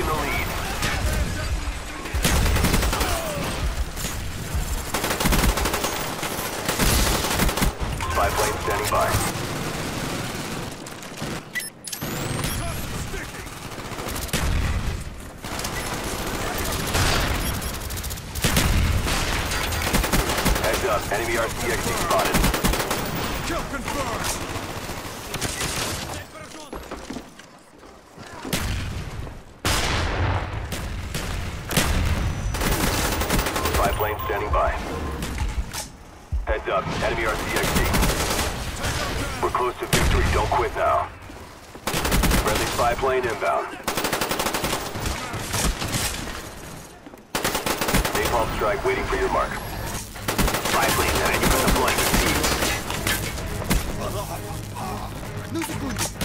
taking the lead. Spy plane standing by. Heads up, enemy RCXD spotted. Kill confirmed! plane standing by. Heads up. Enemy RCXD. We're close to victory. Don't quit now. Friendly spy plane inbound. Napalm strike waiting for your mark. Spy plane ready for deployment. Ну секунду!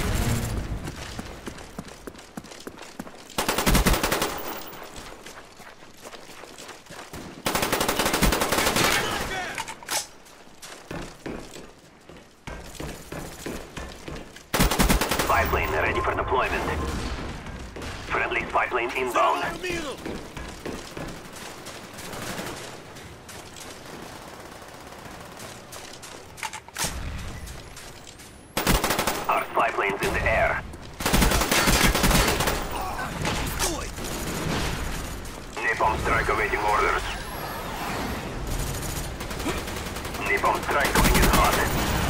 spy plane ready for deployment. Friendly spy plane inbound. Our spy plane's in the air. Napalm strike awaiting orders. Napalm strike coming in hot.